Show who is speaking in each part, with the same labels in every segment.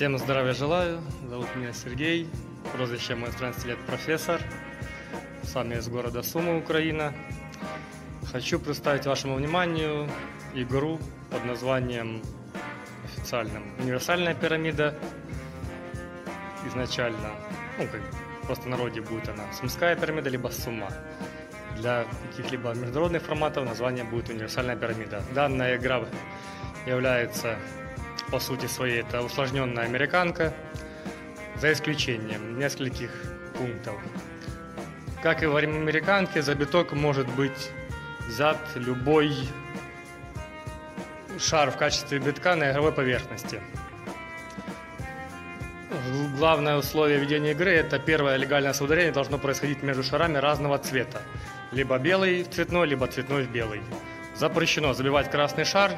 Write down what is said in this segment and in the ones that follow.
Speaker 1: Всем здравия желаю. Зовут меня Сергей. Прозвище мой 13 лет профессор. Сам я из города Сума, Украина. Хочу представить вашему вниманию игру под названием официальным «Универсальная пирамида». Изначально, ну, как в простонародье будет она «Сумская пирамида», либо «Сума». Для каких-либо международных форматов название будет «Универсальная пирамида». Данная игра является по сути своей это усложненная американка, за исключением нескольких пунктов. Как и в американке, за биток может быть взят любой шар в качестве битка на игровой поверхности. Главное условие ведения игры – это первое легальное соударение должно происходить между шарами разного цвета. Либо белый в цветной, либо цветной в белый. Запрещено забивать красный шар,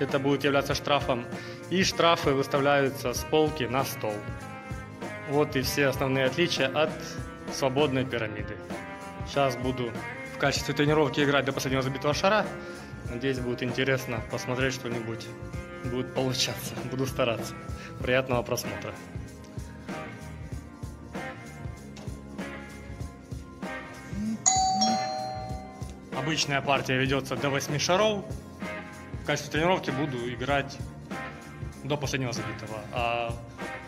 Speaker 1: это будет являться штрафом. И штрафы выставляются с полки на стол. Вот и все основные отличия от свободной пирамиды. Сейчас буду в качестве тренировки играть до последнего забитого шара. Надеюсь, будет интересно посмотреть что-нибудь. Будет получаться. Буду стараться. Приятного просмотра. Обычная партия ведется до 8 шаров. В качестве тренировки буду играть до последнего забитого. А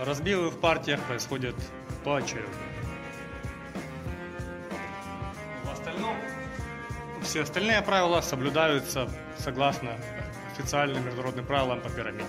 Speaker 1: разбивы в партиях происходят поочередно. В остальном все остальные правила соблюдаются согласно официальным международным правилам по пирамиде.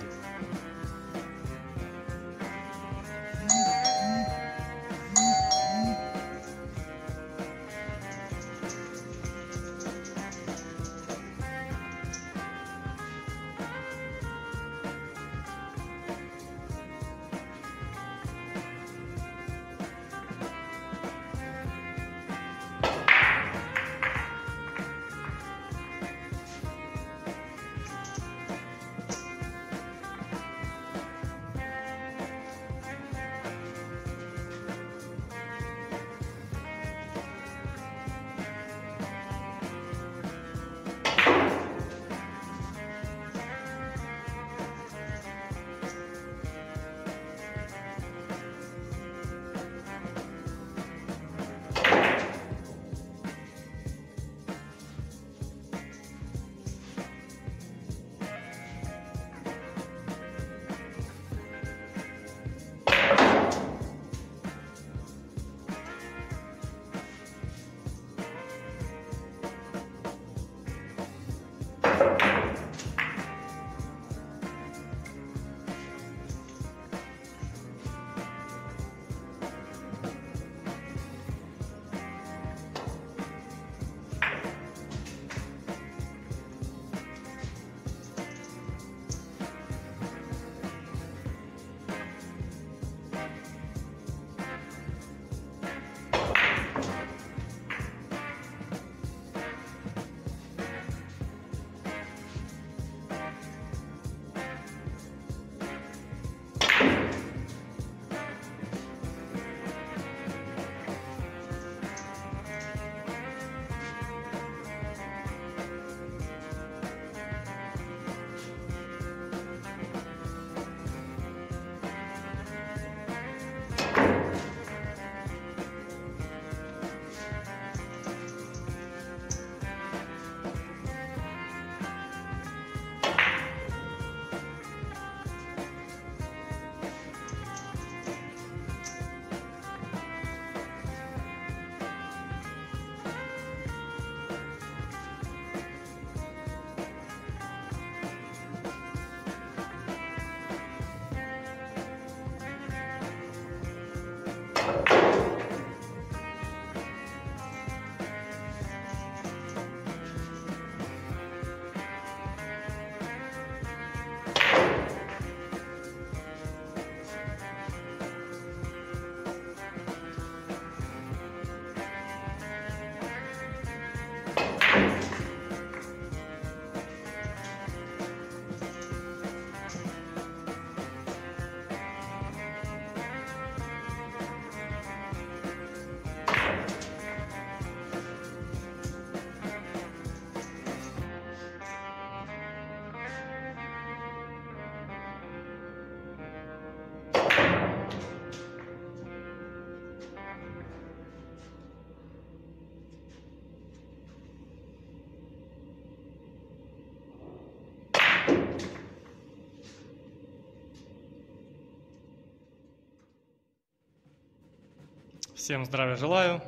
Speaker 1: Всем здравия желаю.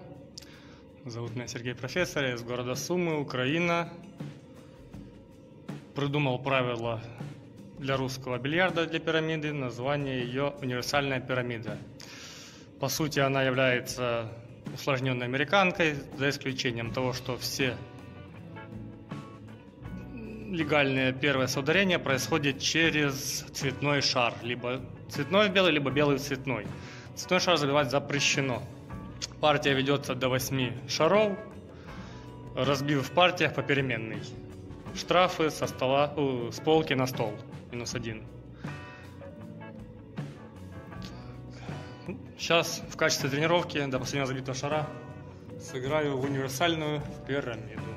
Speaker 1: Зовут меня Сергей Профессор, я из города Сумы, Украина. Придумал правила для русского бильярда для пирамиды. Название ее «Универсальная пирамида». По сути, она является усложненной американкой, за исключением того, что все легальное первое соударение происходит через цветной шар. Либо цветной в белый, либо белый в цветной. Цветной шар забивать запрещено. Партия ведется до 8 шаров, разбив в партиях по переменной. Штрафы со стола, с полки на стол. Минус один. Сейчас в качестве тренировки до последнего забитого шара сыграю в универсальную пирамиду.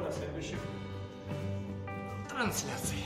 Speaker 1: До следующих трансляций.